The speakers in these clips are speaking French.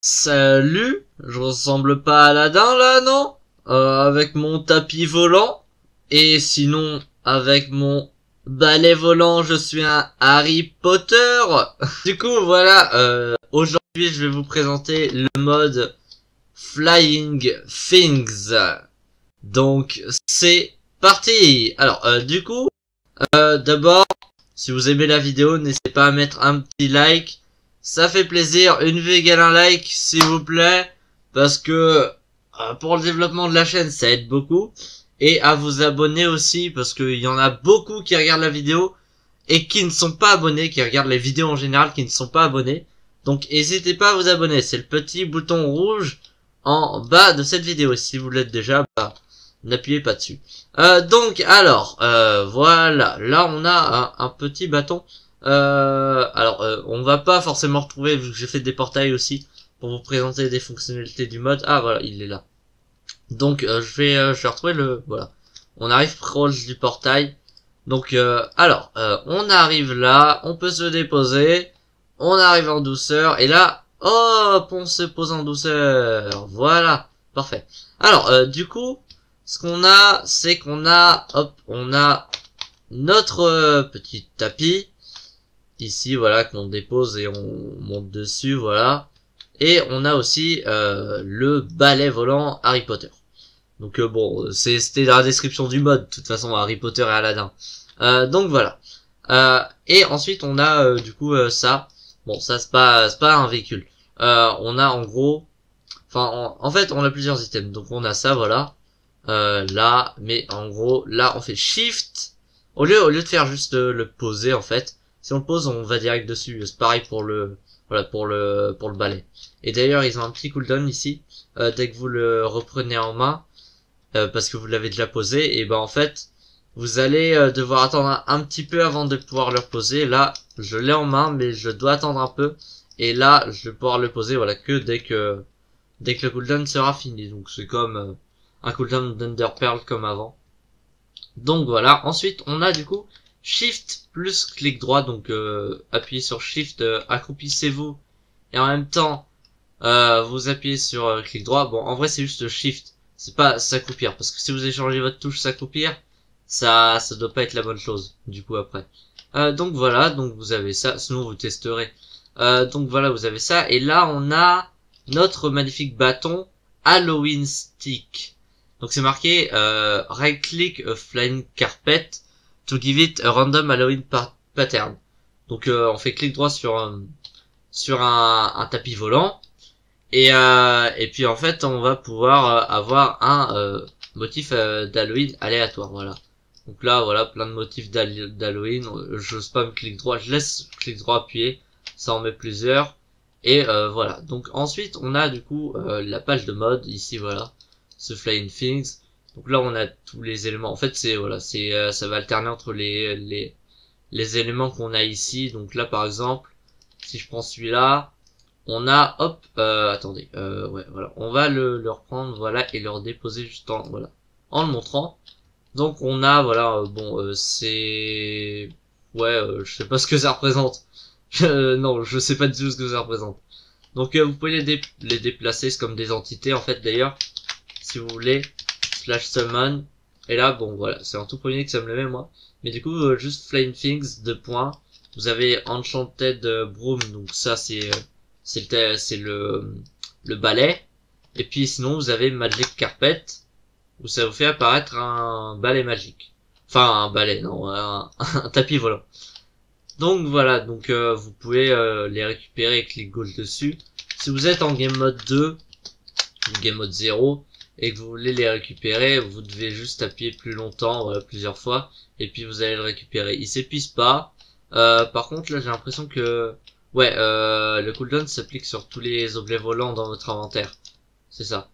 Salut, je ressemble pas à Aladdin là, non? Euh, Avec mon tapis volant. Et sinon, avec mon balai volant, je suis un Harry Potter. du coup, voilà, euh, aujourd'hui je vais vous présenter le mode Flying Things. Donc, c'est parti Alors, euh, du coup, d'abord, si vous aimez la vidéo, n'hésitez pas à mettre un petit like ça fait plaisir. Une vue égale un like, s'il vous plaît. Parce que euh, pour le développement de la chaîne, ça aide beaucoup. Et à vous abonner aussi, parce qu'il y en a beaucoup qui regardent la vidéo et qui ne sont pas abonnés, qui regardent les vidéos en général, qui ne sont pas abonnés. Donc n'hésitez pas à vous abonner. C'est le petit bouton rouge en bas de cette vidéo. Si vous l'êtes déjà, bah, n'appuyez pas dessus. Euh, donc alors, euh, voilà. Là, on a un petit bâton. Euh, alors, euh, on va pas forcément retrouver, vu que j'ai fait des portails aussi, pour vous présenter des fonctionnalités du mode. Ah, voilà, il est là. Donc, euh, je vais je vais retrouver le... Voilà. On arrive proche du portail. Donc, alors, on arrive là, on peut se déposer, on arrive en douceur, et là, hop, on se pose en douceur. Voilà, parfait. Alors, du coup, ce qu'on a, c'est qu'on a, hop, on a notre petit tapis ici voilà qu'on dépose et on monte dessus voilà. Et on a aussi euh, le balai volant Harry Potter. Donc euh, bon c'était dans la description du mode de toute façon Harry Potter et Aladdin. Euh, donc voilà. Et ensuite on a du coup ça. Bon ça c'est pas pas un véhicule. On a en gros enfin en, fait on a plusieurs items. Donc on a ça voilà. Là mais en gros là on fait shift. Au lieu au lieu de faire juste le poser en fait si on le pose, on va direct dessus. C'est pareil pour le, voilà, pour le, pour le balai. Et d'ailleurs, ils ont un petit cooldown ici. Euh, dès que vous le reprenez en main, euh, parce que vous l'avez déjà posé, et ben en fait, vous allez euh, devoir attendre un, petit peu avant de pouvoir le reposer. Là, je l'ai en main, mais je dois attendre un peu. Et là, je vais pouvoir le poser, voilà, que dès que, dès que le cooldown sera fini. Donc c'est comme un cooldown d'Under Pearl comme avant. Donc voilà. Ensuite, on a du coup Shift plus clic droit, donc euh, appuyez sur Shift, euh, accroupissez-vous, et en même temps, euh, vous appuyez sur euh, clic droit. Bon, en vrai, c'est juste Shift, c'est pas s'accroupir, parce que si vous échangez votre touche s'accroupir, ça, ça doit pas être la bonne chose, du coup, après. donc voilà, donc vous avez ça, sinon vous testerez. donc voilà, vous avez ça, et là, on a notre magnifique bâton Halloween Stick. Donc c'est marqué right click flying carpet to give it a random Halloween pattern. Donc euh, on fait clic droit sur euh, sur un, un, tapis volant et euh, et puis en fait on va pouvoir avoir un motif d'Halloween aléatoire. Voilà. Donc là voilà plein de motifs d'Halloween. Je spam clic droit, je laisse clic droit appuyé, ça en met plusieurs. Et voilà. Donc ensuite on a du coup la page de mode ici voilà, ce Flying Things. Donc là, on a tous les éléments. En fait, c'est voilà, c'est euh, ça va alterner entre les les les éléments qu'on a ici. Donc là, par exemple, si je prends celui-là, on a hop, euh, attendez, euh, ouais, voilà, on va le, le reprendre, voilà, et le redéposer juste en voilà, en le montrant. Donc on a voilà, bon, c'est ouais, je sais pas ce que ça représente. non, je sais pas du tout ce que ça représente. Donc vous pouvez les, les déplacer, comme des entités en fait d'ailleurs, si vous voulez slash summon. Et là, bon, voilà, c'est en tout premier que ça me le met, moi. Mais du coup, euh, juste Flame Things, deux points. Vous avez Enchanted Broom, donc ça, c'est, euh, c'est le, c'est le, le balai. Et puis, sinon, vous avez Magic Carpet, où ça vous fait apparaître un balai magique. Enfin, un balai, non, un, tapis volant. Donc voilà, donc euh, vous pouvez les récupérer et clic gauche dessus. Si vous êtes en game mode 2, ou game mode 0, et que vous voulez les récupérer, vous devez juste appuyer plus longtemps, voilà, plusieurs fois, et puis vous allez le récupérer. Il s'épuise pas. Euh, par contre, là, j'ai l'impression que, ouais, euh, le cooldown s'applique sur tous les objets volants dans votre inventaire. C'est ça.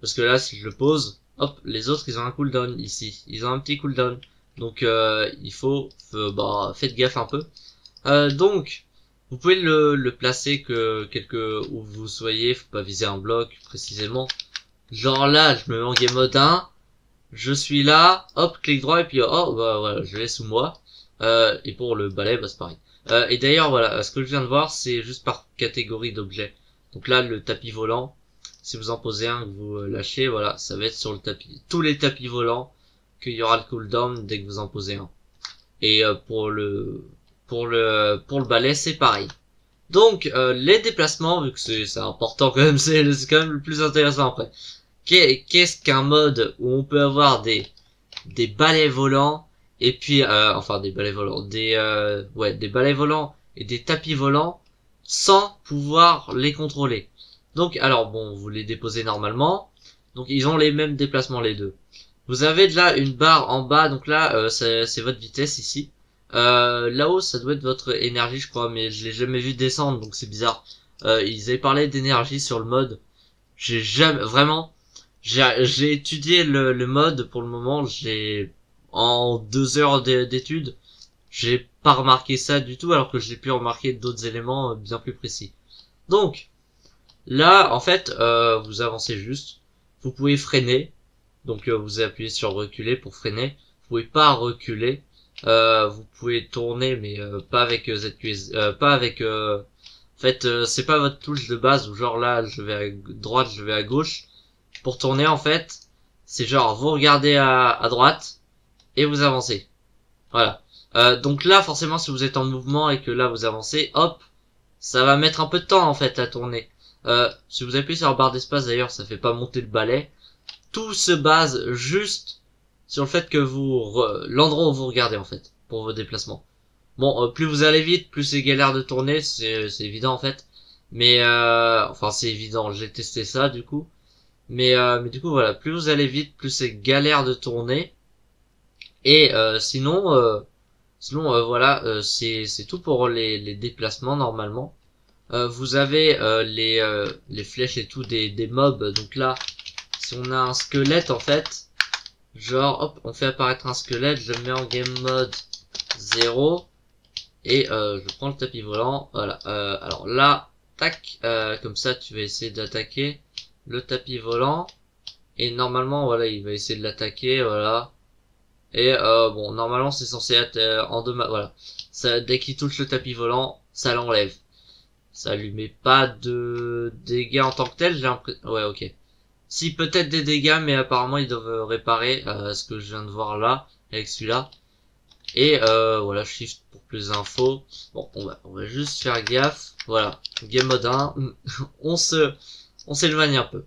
Parce que là, si je le pose, hop, les autres, ils ont un cooldown ici. Ils ont un petit cooldown. Donc, euh, il faut, bah, faites gaffe un peu. Euh, donc, vous pouvez le, le placer que quelque où vous soyez, faut pas viser un bloc précisément. Genre là, je me mets en mode 1, je suis là, hop, clic droit, et puis oh, bah voilà, je l'ai sous moi. Euh, et pour le balai, bah c'est pareil. Euh, et d'ailleurs, voilà, ce que je viens de voir, c'est juste par catégorie d'objets. Donc là, le tapis volant, si vous en posez un que vous euh, lâchez, voilà, ça va être sur le tapis. Tous les tapis volants, qu'il y aura le cooldown dès que vous en posez un. Et euh, pour le pour le pour le balai, c'est pareil. Donc euh, les déplacements, vu que c'est important quand même, c'est quand même le plus intéressant après. Qu'est-ce qu'un mode où on peut avoir des des balais volants et puis enfin des balais volants, des ouais des balais volants et des tapis volants sans pouvoir les contrôler. Donc, alors bon, vous les déposez normalement. Donc, ils ont les mêmes déplacements les deux. Vous avez là une barre en bas, donc là, euh, c'est votre vitesse ici. Euh, Là-haut, ça doit être votre énergie, je crois, mais je l'ai jamais vu descendre, donc c'est bizarre. Euh, ils avaient parlé d'énergie sur le mode. J'ai jamais, vraiment, j'ai étudié le, mode pour le moment. J'ai en deux heures d'études, j'ai pas remarqué ça du tout, alors que j'ai pu remarquer d'autres éléments euh, bien plus précis. Donc, là, en fait, euh, vous avancez juste. Vous pouvez freiner. Donc, euh, vous appuyez sur reculer pour freiner. Vous pouvez pas reculer. Vous pouvez tourner, mais pas avec ZQS, pas avec. en fait, c'est pas votre touche de base où genre là, je vais à droite, je vais à gauche. Pour tourner, en fait, c'est genre vous regardez à, droite et vous avancez. Voilà. Euh, donc là, forcément, si vous êtes en mouvement et que là vous avancez, hop, ça va mettre un peu de temps en fait à tourner. Euh, si vous appuyez sur barre d'espace d'ailleurs, ça fait pas monter le balai. Tout se base juste sur le fait que vous l'endroit où vous regardez en fait pour vos déplacements. Bon, euh, plus vous allez vite, plus c'est galère de tourner, c'est évident en fait. Mais enfin c'est évident, j'ai testé ça du coup. Mais mais du coup voilà, plus vous allez vite, plus c'est galère de tourner. Et sinon Sinon, euh, voilà, euh, c'est tout pour les, les, déplacements normalement. Euh, vous avez les, les flèches et tout des, des mobs. Donc là, si on a un squelette en fait, genre, hop, on fait apparaître un squelette, je mets en game mode 0 et je prends le tapis volant. Voilà. alors là, tac, comme ça, tu vas essayer d'attaquer le tapis volant. Et normalement, voilà, il va essayer de l'attaquer, voilà. Et euh, bon, normalement c'est censé être euh, en deux voilà. Ça, dès qu'il touche le tapis volant, ça l'enlève. Ça lui met pas de dégâts en tant que tel, j'ai l'impression. Ouais, ok. Si peut-être des dégâts, mais apparemment ils doivent réparer euh, ce que je viens de voir là avec celui-là. Et euh, voilà, shift pour plus d'infos. Bon, on va, on va juste faire gaffe. Voilà, game mode 1, on se, on s'éloigne un peu.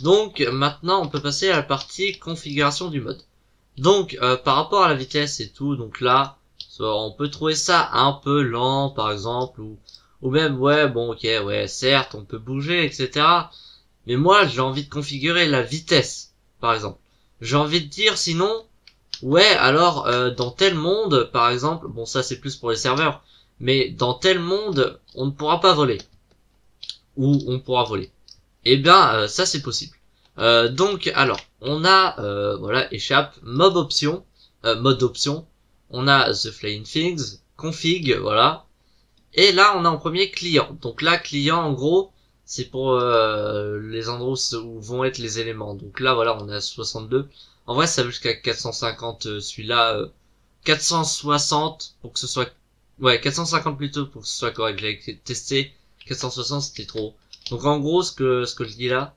Donc maintenant, on peut passer à la partie configuration du mode. Donc, euh, par rapport à la vitesse et tout, donc là, on peut trouver ça un peu lent, par exemple, ou, ou même, ouais, bon, ok, ouais, certes, on peut bouger, etc. Mais moi, j'ai envie de configurer la vitesse, par exemple. J'ai envie de dire, sinon, ouais, alors, euh, dans tel monde, par exemple, bon, ça c'est plus pour les serveurs, mais dans tel monde, on ne pourra pas voler. Ou on pourra voler. Eh bien, euh, ça c'est possible. Euh, donc, alors, on a, voilà, échappe, mob option, mode option, on a the flying things, config, voilà, et là, on a en premier client. Donc là, client, en gros, c'est pour les endroits où vont être les éléments. Donc là, voilà, on a 62. En vrai, ça va jusqu'à 450, celui-là, 460 pour que ce soit, ouais, 450 plutôt pour que ce soit correct. J'ai testé 460, c'était trop. Donc en gros, ce que ce que je dis là,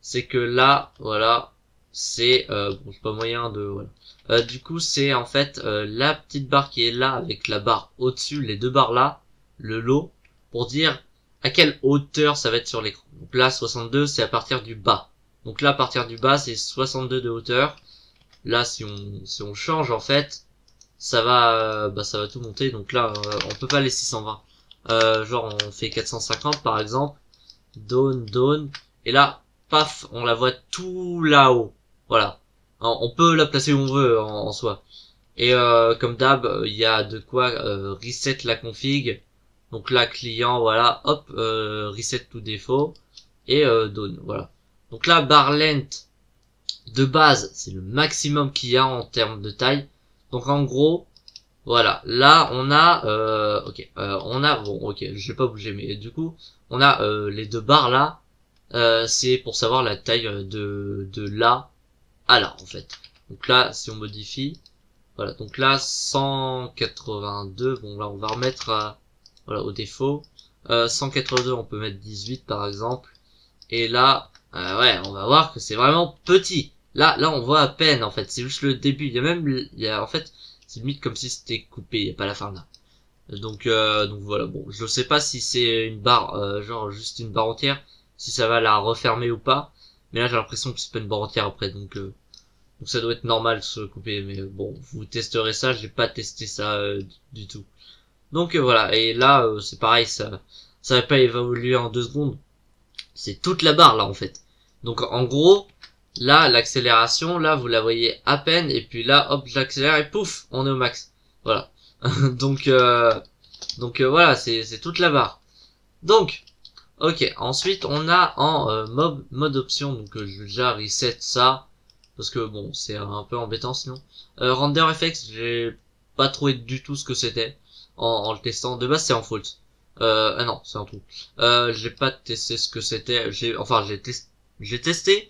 c'est que là, voilà, c'est euh, bon, pas moyen de voilà. Euh, du coup, c'est en fait euh, la petite barre qui est là avec la barre au-dessus, les deux barres là, le lot, pour dire à quelle hauteur ça va être sur l'écran? Donc là, 62, c'est à partir du bas. Donc là, à partir du bas, c'est 62 de hauteur. Là, si on si on change en fait, ça va bah ça va tout monter. Donc là, on peut pas les 620. genre on fait 450 par exemple. Down, down. Et là, paf, on la voit tout là-haut. Voilà. On peut la placer où on veut en, soi. Et euh, comme d'hab, il y a de quoi euh, reset la config. Donc là, client, voilà, hop, euh, reset tout défaut. Et donne, voilà. Donc là, bar length de base, c'est le maximum qu'il y a en termes de taille. Donc en gros, voilà, là on a, ok, on a, bon, ok, je vais pas bouger, mais du coup, on a les deux barres là, euh, c'est pour savoir la taille euh, de, de là à là en fait. Donc là, si on modifie, voilà, donc là 182, bon là on va remettre à, voilà au défaut. Euh, 182, on peut mettre 18 par exemple. Et là, euh, ouais, on va voir que c'est vraiment petit. Là, là, on voit à peine en fait. C'est juste le début. Il y a même, il y a en fait, c'est limite comme si c'était coupé. Il y a pas la fin. Donc, euh, donc voilà. Bon, je sais pas si c'est une barre, euh, genre juste une barre entière, si ça va la refermer ou pas. Mais là, j'ai l'impression que c'est pas une barre entière après. Donc, euh, donc ça doit être normal de se couper. Mais bon, vous testerez ça. J'ai pas testé ça du tout. Donc voilà. Et là, c'est pareil. Ça, ça va pas évoluer en deux secondes. C'est toute la barre là en fait. Donc en gros, là l'accélération, là vous la voyez à peine et puis là hop j'accélère et pouf on est au max. Voilà. donc euh, donc euh, voilà c'est toute la barre. Donc ok ensuite on a en euh, mode mode option donc je reset ça parce que bon c'est un peu embêtant sinon. render effects j'ai pas trouvé du tout ce que c'était en, en, le testant. De base c'est en faute. Euh, ah non, c'est un trou. Euh, j'ai pas testé ce que c'était. J'ai, enfin, j'ai testé, j'ai testé,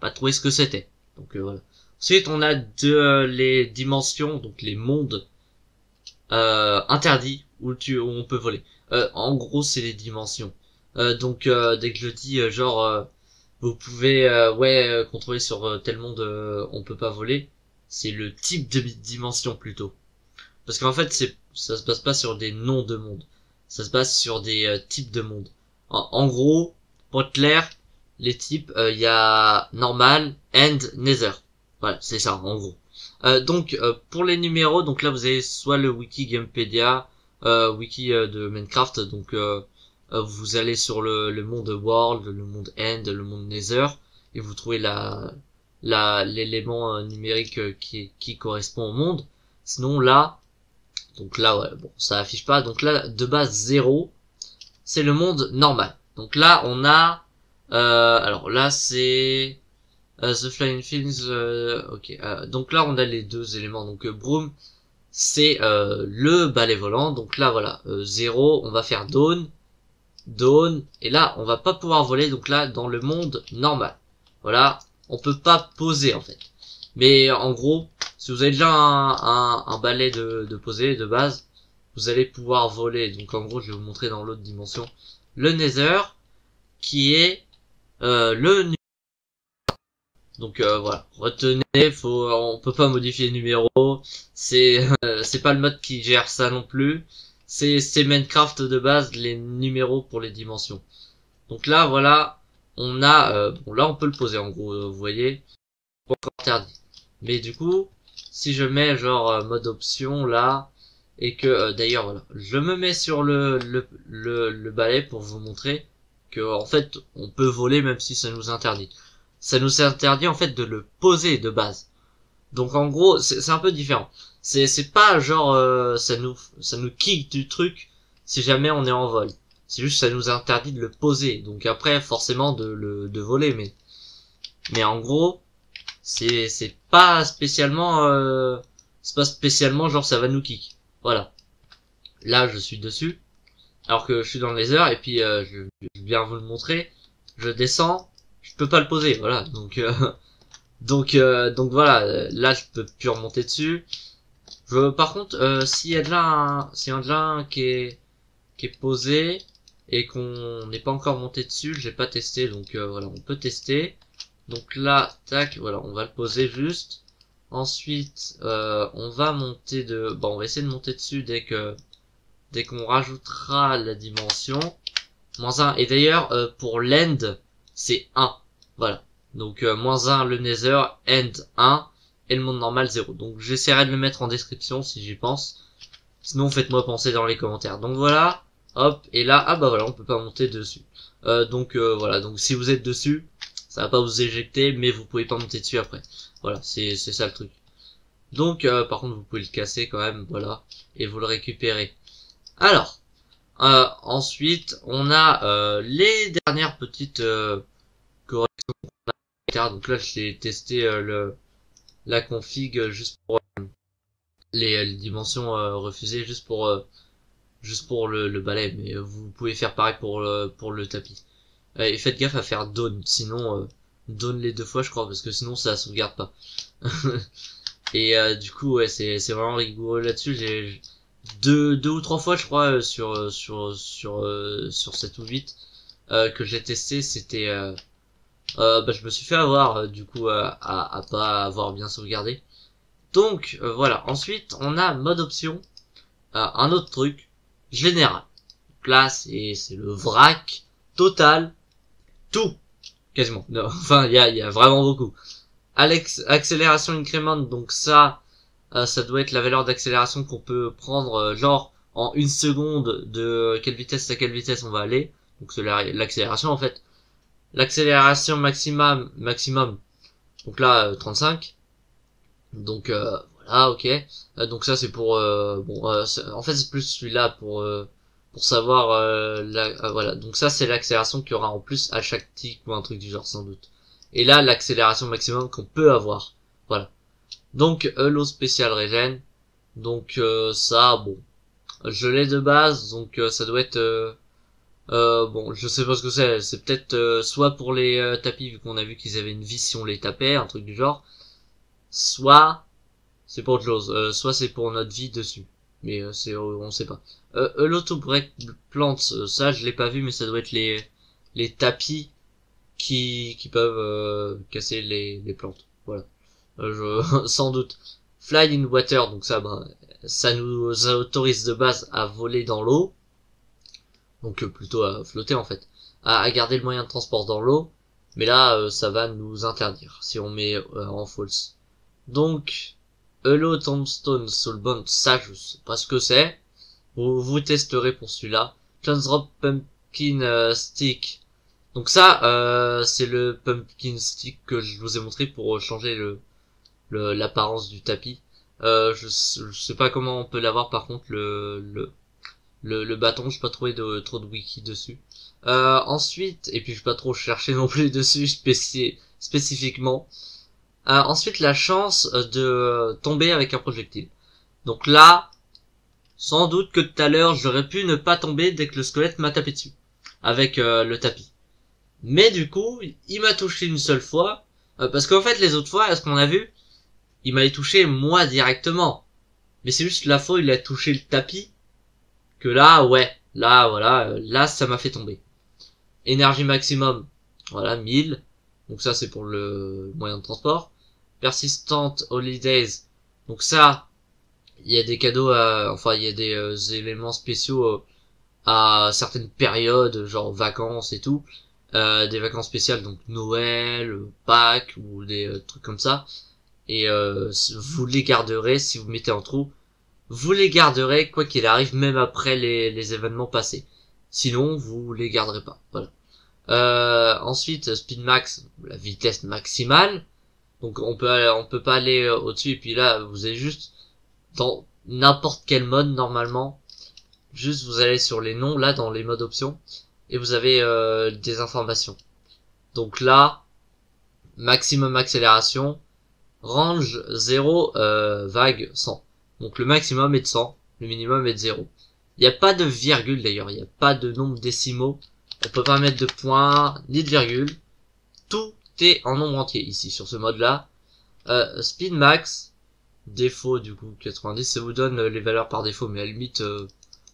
pas trouvé ce que c'était. Donc euh, voilà. Ensuite, on a de, euh, les dimensions, donc les mondes euh, interdits où tu, où on peut voler. Euh, en gros, c'est les dimensions. donc dès que je dis genre, vous pouvez ouais contrôler sur tel monde, on peut pas voler. C'est le type de dimension plutôt. Parce qu'en fait, c'est ça se passe pas sur des noms de monde ça se base sur des euh, types de mondes. En, gros, pour être clair, les types, il euh, y a normal, end, nether. Voilà, c'est ça, en gros. Euh, donc, pour les numéros, donc là, vous avez soit le wiki Gamepedia, wiki de Minecraft, donc vous allez sur le, le, monde world, le monde end, le monde nether, et vous trouvez la la l'élément numérique qui, qui correspond au monde. Sinon, là, donc là, ouais, bon, ça affiche pas. Donc là, de base 0, c'est le monde normal. Donc là, on a... Euh, alors là, c'est... Euh, the Flying Things, euh, ok. donc là, on a les deux éléments. Donc Broom, c'est le balai volant. Donc là, voilà, 0, on va faire Dawn, Dawn, et là, on va pas pouvoir voler. Donc là, dans le monde normal. Voilà, on peut pas poser en fait. Mais en gros, si vous avez déjà un, un, balai de, de poser de base, vous allez pouvoir voler. Donc en gros, je vais vous montrer dans l'autre dimension le Nether, qui est euh, le donc euh, voilà, retenez, faut, on peut pas modifier le numéro, c'est euh, c'est pas le mode qui gère ça non plus, c'est c'est Minecraft de base les numéros pour les dimensions. Donc là voilà, on a bon là on peut le poser en gros, vous voyez, interdit. Mais du coup, si je mets genre euh, mode option là, et que euh, d'ailleurs je me mets sur le, le, le, le, balai pour vous montrer que en fait on peut voler même si ça nous interdit. Ça nous interdit en fait de le poser de base. Donc en gros c'est un peu différent. C'est c'est pas genre euh, ça nous ça nous kick du truc si jamais on est en vol. C'est juste ça nous interdit de le poser. Donc après forcément de le de voler mais mais en gros c'est c'est pas spécialement euh, c'est pas spécialement genre ça va nous kick. Voilà. Là je suis dessus. Alors que je suis dans les heures et puis euh, je, je viens vous le montrer. Je descends. Je peux pas le poser. Voilà. Donc euh, donc euh, donc voilà. Là je peux plus remonter dessus. Je, par contre s'il y a déjà un s'il y a déjà un qui est qui est posé et qu'on n'est pas encore monté dessus j'ai pas testé. Donc voilà. On peut tester donc là, tac, voilà, on va le poser juste. Ensuite, euh, on va monter de... Bon, on va essayer de monter dessus dès que... Dès qu'on rajoutera la dimension. Moins 1. Et d'ailleurs, euh, pour l'end, c'est 1. Voilà. Donc, euh, moins 1 le nether, end 1. Et le monde normal 0. Donc, j'essaierai de le mettre en description si j'y pense. Sinon, faites-moi penser dans les commentaires. Donc voilà. Hop. Et là, ah bah voilà, on peut pas monter dessus. donc voilà. Donc, si vous êtes dessus, ça va pas vous éjecter, mais vous pouvez pas monter dessus après. Voilà, c'est ça le truc. Donc, euh, par contre, vous pouvez le casser quand même, voilà, et vous le récupérez. Alors, euh, ensuite, on a euh, les dernières petites corrections qu'on a. Donc là, j'ai testé le la config juste pour les, les, dimensions refusées, juste pour juste pour le, le balai, mais vous pouvez faire pareil pour pour le tapis et faites gaffe à faire down, sinon euh, les deux fois je crois, parce que sinon ça sauvegarde pas. et euh, du coup ouais c'est vraiment rigoureux là-dessus. J'ai deux, deux ou trois fois, je crois, euh, sur euh, sur sur euh, sur 7 ou 8 euh, que j'ai testé, c'était bah, je me suis fait avoir du coup à, à pas avoir bien sauvegardé. Donc voilà. Ensuite, on a mode option, un autre truc général. Donc là, c'est le vrac total, tout quasiment. Non, enfin, il y a y a vraiment beaucoup. Alex, accélération increment, donc ça, euh, ça doit être la valeur d'accélération qu'on peut prendre euh, genre en une seconde de quelle vitesse à quelle vitesse on va aller. Donc c'est la- l'accélération en fait. L'accélération maximum maximum. Donc là euh, 35. Donc euh, voilà, OK. Euh, donc ça c'est pour euh, bon euh, en fait c'est plus celui-là pour euh, pour savoir euh, la, euh, voilà. Donc ça c'est l'accélération qu'il y aura en plus à chaque tic ou un truc du genre sans doute. Et là l'accélération maximum qu'on peut avoir. Voilà. Donc Hello spécial régène. Donc euh, ça bon, je l'ai de base donc euh, ça doit être euh, euh, bon, je sais pas ce que c'est, c'est peut-être euh, soit pour les euh, tapis vu qu'on a vu qu'ils avaient une vie si on les tapait, un truc du genre, soit c'est pour autre chose, euh, soit c'est pour notre vie dessus. Mais euh, c'est euh, on sait pas. Euh, l'auto break plants, euh, ça je l'ai pas vu mais ça doit être les les tapis qui qui peuvent euh, casser les les plantes. Voilà. Euh, je sans doute. Fly in water, donc ça bah, ça nous autorise de base à voler dans l'eau. Donc euh, plutôt à flotter en fait. À, à garder le moyen de transport dans l'eau. Mais là, euh, ça va nous interdire si on met euh, en false. Donc, Hello Tombstone Soulbound, ça je sais pas ce que c'est. Vous, vous testerez pour celui-là. Drop Pumpkin euh, Stick. Donc ça, euh, c'est le Pumpkin Stick que je vous ai montré pour changer le l'apparence du tapis. Euh, je, je sais pas comment on peut l'avoir par contre le, le le, le bâton, j'ai pas trouvé de, trop de wiki dessus. Euh, ensuite, et puis je pas trop cherché non plus dessus spéci- spécifiquement. Euh, ensuite, la chance de tomber avec un projectile. Donc là, sans doute que tout à l'heure, j'aurais pu ne pas tomber dès que le squelette m'a tapé dessus. Avec euh, le tapis. Mais du coup, il m'a touché une seule fois. euh, parce qu'en fait, les autres fois, ce qu'on a vu, il m'avait touché moi directement. Mais c'est juste la fois où il a touché le tapis que là, ouais, là, voilà, euh, là, ça m'a fait tomber. Énergie maximum, voilà, 1000. Donc ça, c'est pour le moyen de transport. Persistent Holidays. Donc ça, il y a des cadeaux, à, enfin, il y a des euh, éléments spéciaux euh, à certaines périodes, genre vacances et tout. Euh, des vacances spéciales, donc Noël, Pâques ou des euh, trucs comme ça. Et euh, vous les garderez si vous mettez en trou vous les garderez quoi qu'il arrive même après les, les événements passés. Sinon, vous les garderez pas. Voilà. Ensuite, speed max, la vitesse maximale. Donc on peut on peut pas aller euh, au-dessus et puis là vous avez juste dans n'importe quel mode normalement. Juste vous allez sur les noms là dans les modes options et vous avez euh, des informations. Donc là maximum accélération, range 0 euh, vague 100. Donc le maximum est de 100, le minimum est de 0. Il n'y a pas de virgule d'ailleurs, il n'y a pas de nombre décimaux. On peut pas mettre de points ni de virgule. Tout en nombre entier ici sur ce mode-là. Euh, speed max, défaut du coup 90, ça vous donne euh, les valeurs par défaut, mais à la limite euh,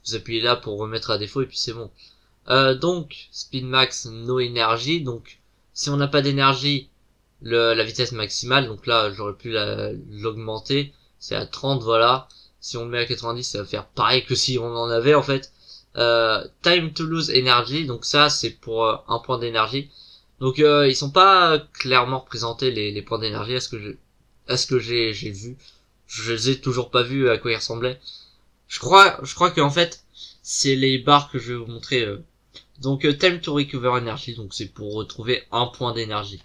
vous appuyez là pour remettre à défaut et puis c'est bon. Donc speed max no énergie, donc si on n'a pas d'énergie, la vitesse maximale, donc là j'aurais pu la- l'augmenter, c'est à 30 voilà. Si on met à 90, ça va faire pareil que si on en avait en fait. Time to lose energy, donc ça c'est pour un point d'énergie. Donc euh, ils sont pas clairement représentés les, points d'énergie à ce que j'ai à ce que j'ai j'ai vu. Je les ai toujours pas vus à quoi ils ressemblaient. Je crois je crois qu'en fait c'est les barres que je vais vous montrer. euh. Donc euh, time to recover energy, donc c'est pour retrouver un point d'énergie.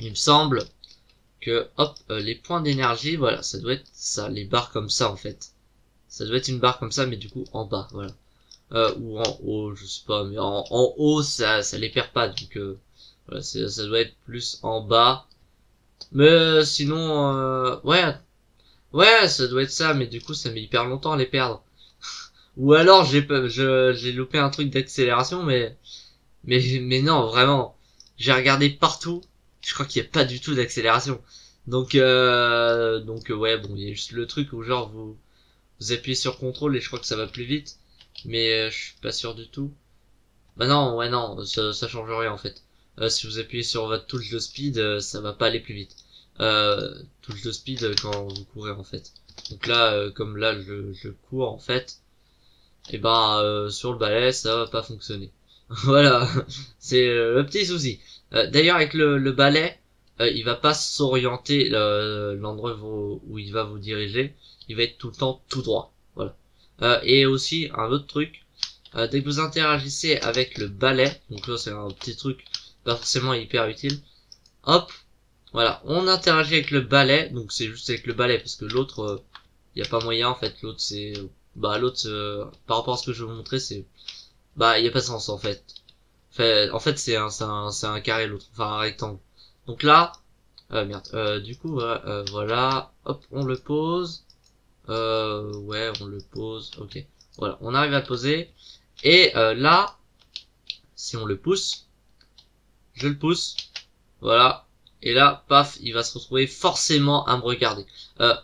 Il me semble que hop euh, les points d'énergie voilà ça doit être ça les barres comme ça en fait ça doit être une barre comme ça mais du coup en bas voilà euh, ou en haut je sais pas mais en, en haut ça ça les perd pas donc euh, voilà ça doit être plus en bas mais euh, sinon euh, ouais ouais ça doit être ça mais du coup ça met hyper longtemps à les perdre ou alors j'ai j'ai loupé un truc d'accélération mais mais mais non vraiment j'ai regardé partout je crois qu'il n'y a pas du tout d'accélération. Donc, euh, donc ouais, bon, il y a juste le truc où genre vous, vous appuyez sur contrôle et je crois que ça va plus vite. Mais euh, je suis pas sûr du tout. Bah non, ouais non, ça, ça change rien en fait. Euh, si vous appuyez sur votre touche de speed, euh, ça va pas aller plus vite. Euh, touche de speed quand vous courez en fait. Donc là, comme là je, je cours en fait, et eh ben sur le balai ça va pas fonctionner. voilà, c'est le petit souci. D'ailleurs avec le, le balai, il va pas s'orienter l'endroit où, il va vous diriger. Il va être tout le temps tout droit. Voilà. et aussi un autre truc, dès que vous interagissez avec le balai, donc là c'est un petit truc pas forcément hyper utile. Hop, voilà, on interagit avec le balai, donc c'est juste avec le balai parce que l'autre, il euh, y a pas moyen en fait. L'autre c'est, bah l'autre euh, par rapport à ce que je vais vous montrer, c'est, bah il y a pas de sens en fait. en fait c'est un, un, un carré l'autre, enfin un rectangle. Donc là, euh, merde, euh, du coup euh, voilà, hop, on le pose. Euh, ouais, on le pose, ok. Voilà, on arrive à le poser. Et là, si on le pousse, je le pousse, voilà, et là, paf, il va se retrouver forcément à me regarder. Euh,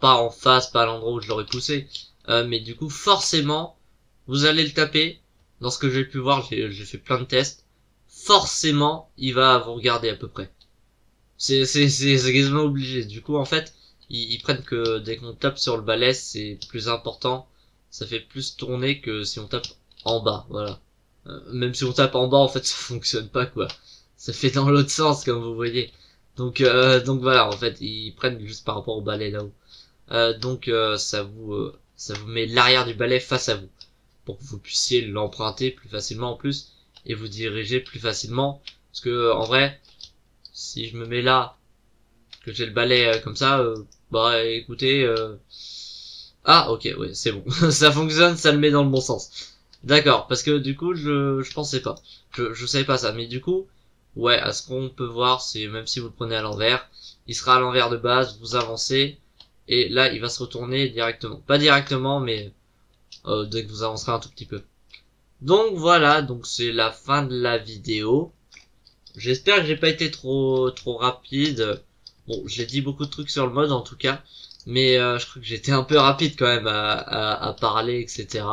pas en face, pas à l'endroit où je l'aurais poussé, euh, mais du coup, forcément, vous allez le taper. Dans ce que j'ai pu voir, j'ai fait plein de tests. Forcément, il va vous regarder à peu près. C'est quasiment obligé. Du coup, en fait, ils, prennent que dès qu'on tape sur le balai, c'est plus important. Ça fait plus tourner que si on tape en bas, voilà. Euh, même si on tape en bas, en fait, ça fonctionne pas, quoi ça fait dans l'autre sens comme vous voyez. Donc euh, donc voilà, en fait, ils prennent juste par rapport au balai là-haut. Euh, donc euh, ça vous ça vous met l'arrière du balai face à vous pour que vous puissiez l'emprunter plus facilement en plus et vous diriger plus facilement parce que en vrai, si je me mets là que j'ai le balai comme ça, bah écoutez ah ok ouais c'est bon ça fonctionne ça le met dans le bon sens d'accord parce que du coup je je pensais pas je je savais pas ça mais du coup Ouais, à ce qu'on peut voir, c'est même si vous le prenez à l'envers, il sera à l'envers de base, vous avancez, et là, il va se retourner directement. Pas directement, mais euh, dès que vous avancerez un tout petit peu. Donc voilà, donc c'est la fin de la vidéo. J'espère que j'ai pas été trop trop rapide. Bon, j'ai dit beaucoup de trucs sur le mode en tout cas, mais euh, je crois que j'étais un peu rapide quand même à, à, parler, etc.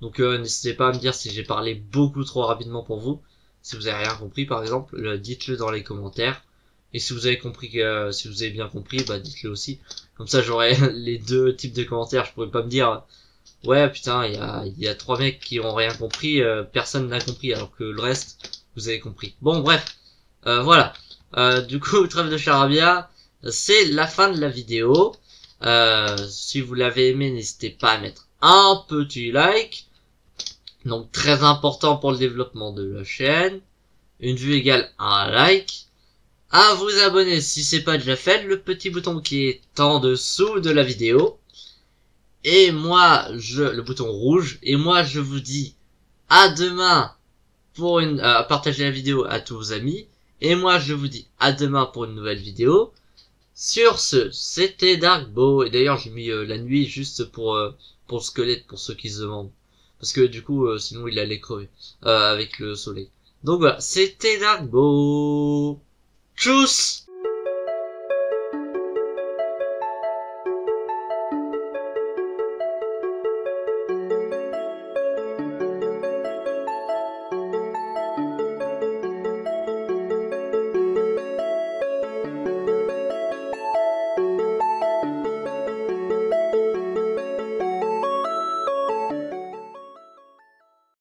Donc euh, n'hésitez pas à me dire si j'ai parlé beaucoup trop rapidement pour vous. Si vous avez rien compris, par exemple, euh, dites-le dans les commentaires. Et si vous avez compris, que, si vous avez bien compris, bah dites-le aussi. Comme ça, j'aurai les deux types de commentaires. Je pourrais pas me dire, ouais, putain, il y a, y a trois mecs qui ont rien compris, euh, personne n'a compris, alors que le reste, vous avez compris. Bon, bref, euh, du coup, trêve de charabia, c'est la fin de la vidéo. si vous l'avez aimé, n'hésitez pas à mettre un petit like. Donc très important pour le développement de la chaîne. Une vue égale un like. À vous abonner si c'est pas déjà fait, le petit bouton qui est en dessous de la vidéo. Et moi, je, le bouton rouge, et moi je vous dis à demain pour euh, partager la vidéo à tous vos amis. Et moi je vous dis à demain pour une nouvelle vidéo. Sur ce, c'était Darkbo. Et d'ailleurs j'ai mis euh, la nuit juste pour, euh, pour le squelette, pour ceux qui se demandent. Parce que du coup, euh, sinon il allait crever avec le soleil. Donc voilà, c'était Dargo. Tchuss